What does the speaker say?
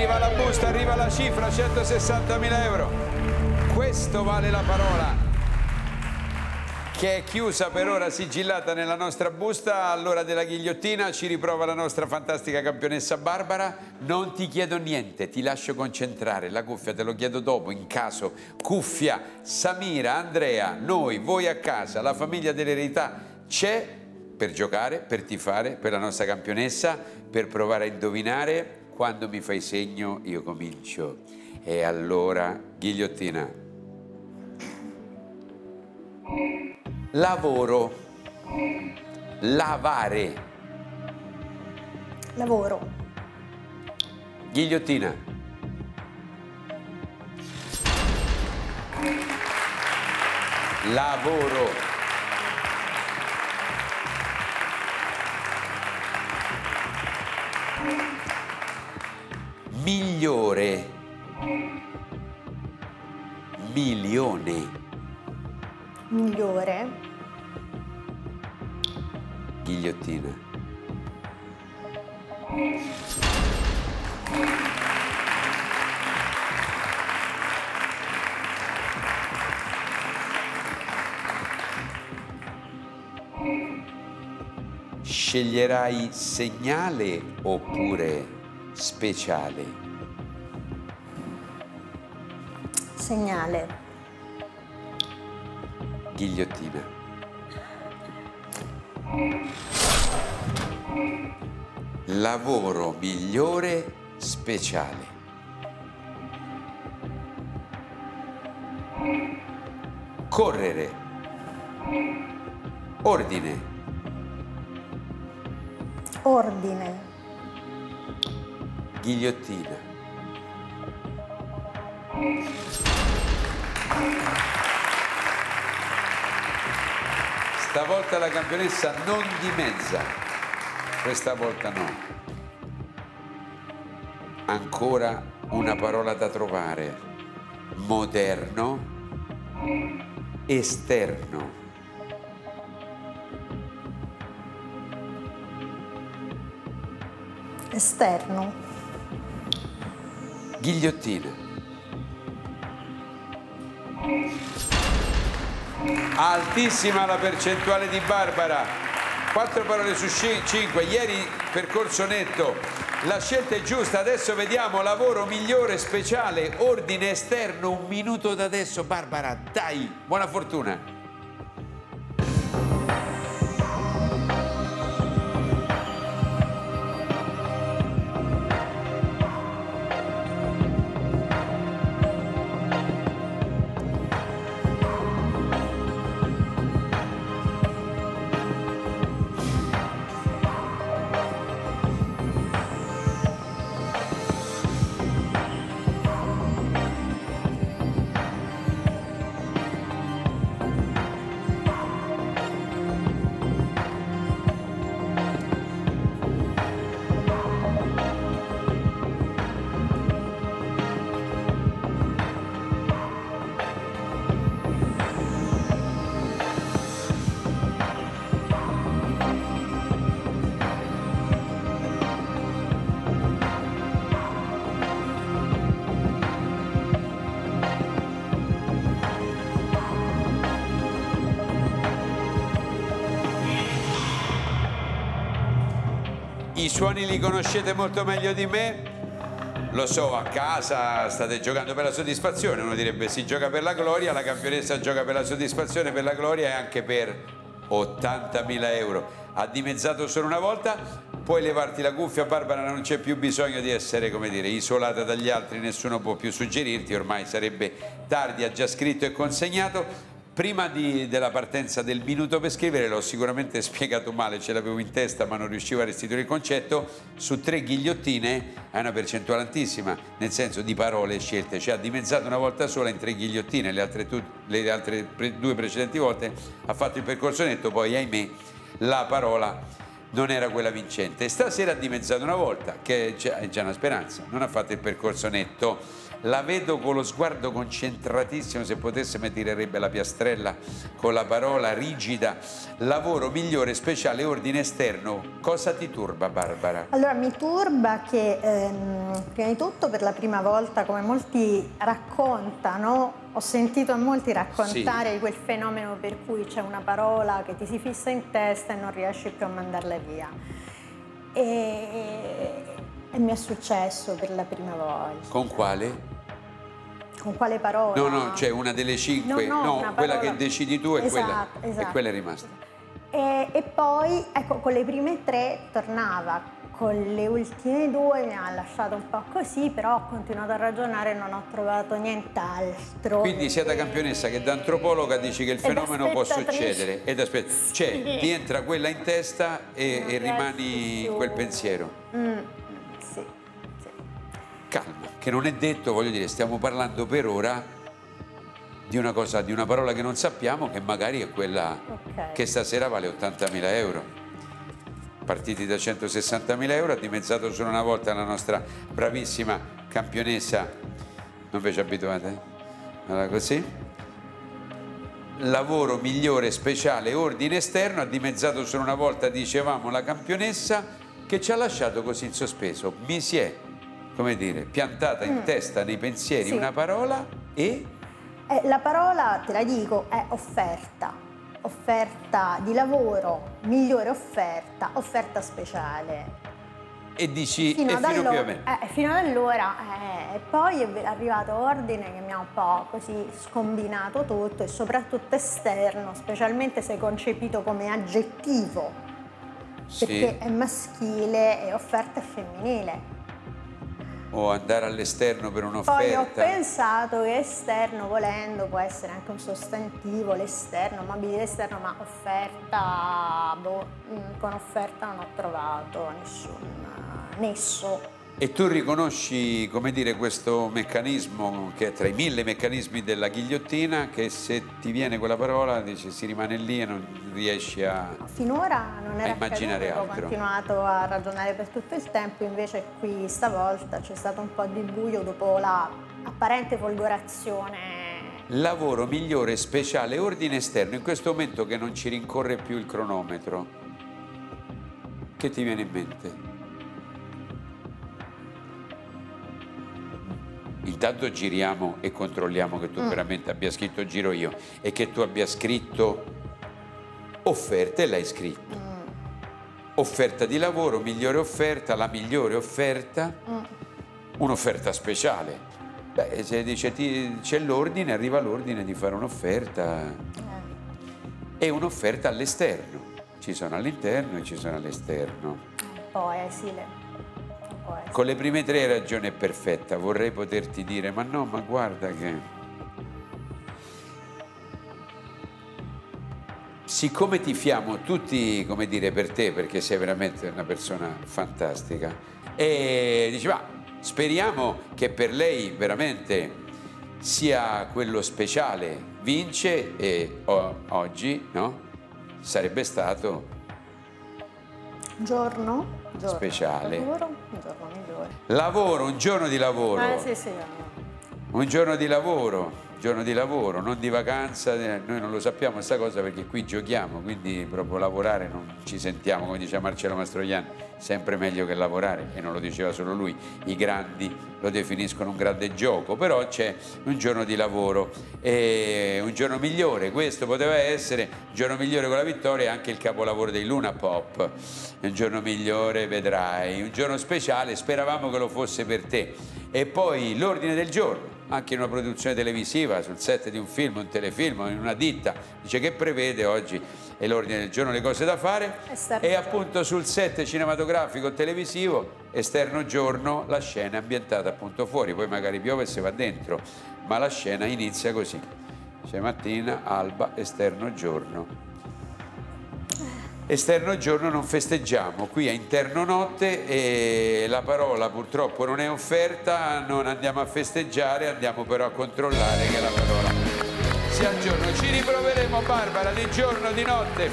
Arriva la busta, arriva la cifra, 160.000 euro. Questo vale la parola che è chiusa per ora sigillata nella nostra busta. All'ora della ghigliottina ci riprova la nostra fantastica campionessa Barbara. Non ti chiedo niente ti lascio concentrare. La cuffia te lo chiedo dopo in caso cuffia Samira Andrea noi voi a casa la famiglia dell'eredità c'è per giocare per tifare per la nostra campionessa per provare a indovinare quando mi fai segno io comincio. E allora ghigliottina. Lavoro, lavare, Lavoro. ghigliottina, lavoro, migliore, milione, Migliore. ghigliottina. Sceglierai segnale oppure speciale? Segnale. Ghigliottina. Lavoro migliore speciale. Correre. Ordine. Ordine. Ghigliottina. Stavolta la campionessa non dimezza, questa volta no. Ancora una parola da trovare. Moderno, esterno. Esterno. Ghigliottina. Altissima la percentuale di Barbara. Quattro parole su ci- cinque. Ieri percorso netto. La scelta è giusta. Adesso vediamo lavoro migliore speciale, ordine esterno. Un minuto da adesso, Barbara. Dai, buona fortuna. I suoni li conoscete molto meglio di me. Lo so, a casa state giocando per la soddisfazione, uno direbbe si gioca per la gloria, la campionessa gioca per la soddisfazione, per la gloria e anche per 80.000 euro. Ha dimezzato solo una volta, puoi levarti la cuffia, Barbara, non c'è più bisogno di essere, come dire, isolata dagli altri, nessuno può più suggerirti, ormai sarebbe tardi, ha già scritto e consegnato. Prima di- della partenza del minuto per scrivere l'ho sicuramente spiegato male, ce l'avevo in testa ma non riuscivo a restituire il concetto, su tre ghigliottine è una percentuale altissima, nel senso di parole scelte, cioè ha dimezzato una volta sola in tre ghigliottine, le altre, tu- le altre pre- due precedenti volte ha fatto il percorso netto, poi ahimè la parola non era quella vincente. Stasera ha dimezzato una volta, che è già una speranza, non ha fatto il percorso netto. La vedo con lo sguardo concentratissimo, se potesse mi tirerebbe la piastrella con la parola rigida. Lavoro migliore, speciale, ordine esterno. Cosa ti turba Barbara? Allora mi turba che ehm, prima di tutto per la prima volta, come molti raccontano, ho sentito a molti raccontare Sì. quel fenomeno per cui c'è una parola che ti si fissa in testa e non riesci più a mandarla via. E, e mi è successo per la prima volta. Con quale? Con quale parola? No, no, c'è una delle cinque, No, no, no, quella che decidi tu è quella, Esatto, e esatto. quella è rimasta. E, e poi, ecco, con le prime tre tornava, con le ultime due mi ha lasciato un po' così, però ho continuato a ragionare e non ho trovato nient'altro. Quindi sia da campionessa che da antropologa dici che il fenomeno può succedere. Ed aspetta, cioè Sì. ti entra quella in testa e, e rimani in quel pensiero. Mm, sì. Calma, che non è detto, voglio dire, stiamo parlando per ora di una cosa, di una parola che non sappiamo, che magari è quella Ok. che stasera vale 80.000 euro. Partiti da 160.000 euro, ha dimezzato solo una volta la nostra bravissima campionessa. Non vi ci abituate? Allora così. Lavoro migliore, speciale, ordine esterno, ha dimezzato solo una volta, dicevamo, la campionessa che ci ha lasciato così in sospeso. Mi si è, come dire, piantata in testa, nei pensieri, Sì. una parola e Eh, la parola, te la dico, è offerta. Offerta di lavoro, migliore offerta, offerta speciale. e dici Fino e ad fino più allora, a me. eh, fino ad allora eh, e poi è arrivato ordine che mi ha un po' così scombinato tutto e soprattutto esterno, specialmente se concepito come aggettivo, perché è maschile e offerta è femminile. O andare all'esterno per Poi ho un'offerta. pensato che esterno, volendo, può essere anche un sostantivo, l'esterno, mobile esterno, ma offerta, boh, mm, con offerta non ho trovato nessun nesso. E tu riconosci, come dire, questo meccanismo che è tra i mille meccanismi della ghigliottina, che se ti viene quella parola dici si rimane lì e non riesci a... Finora non era immaginare accaduto, ho altro. continuato a ragionare per tutto il tempo, invece qui stavolta c'è stato un po' di buio dopo la apparente folgorazione. Lavoro migliore, speciale, ordine esterno, in questo momento che non ci rincorre più il cronometro, che ti viene in mente? Intanto giriamo e controlliamo che tu veramente abbia scritto giro io e che tu abbia scritto offerte e l'hai scritto. Offerta di lavoro, migliore offerta, la migliore offerta, un'offerta speciale. Beh, se dice c'è l'ordine, arriva l'ordine di fare un'offerta Eh, e un'offerta all'esterno. Ci sono all'interno e ci sono all'esterno. un po' esile. Un po' esile. Con le prime tre ragioni è perfetta, vorrei poterti dire, ma no, ma guarda che... Siccome ti fiamo tutti, come dire, per te, perché sei veramente una persona fantastica, e dici, ma speriamo che per lei veramente sia quello speciale, vince e oggi, no? Sarebbe stato Giorno, giorno Speciale. lavoro, un giorno migliore. lavoro, un giorno di lavoro. Eh sì, sì. Un giorno di lavoro, giorno di lavoro, non di vacanza, eh, noi non lo sappiamo questa cosa perché qui giochiamo, quindi proprio lavorare non ci sentiamo, come diceva Marcello Mastroianni, sempre meglio che lavorare, e non lo diceva solo lui, i grandi lo definiscono un grande gioco, però c'è un giorno di lavoro, e un giorno migliore, questo poteva essere un giorno migliore con la vittoria e anche il capolavoro dei Luna Pop, un giorno migliore vedrai, un giorno speciale, speravamo che lo fosse per te, e poi l'ordine del giorno anche in una produzione televisiva, sul set di un film, un telefilm, in una ditta, dice che prevede oggi è l'ordine del giorno, le cose da fare. Esterno e appunto sul set cinematografico televisivo, esterno giorno, la scena è ambientata appunto fuori, poi magari piove e si va dentro, ma la scena inizia così, c'è mattina, alba, esterno giorno. Esterno giorno non festeggiamo, qui è interno notte e la parola purtroppo non è offerta, non andiamo a festeggiare, andiamo però a controllare che la parola sia al giorno. Ci riproveremo Barbara di giorno, di notte.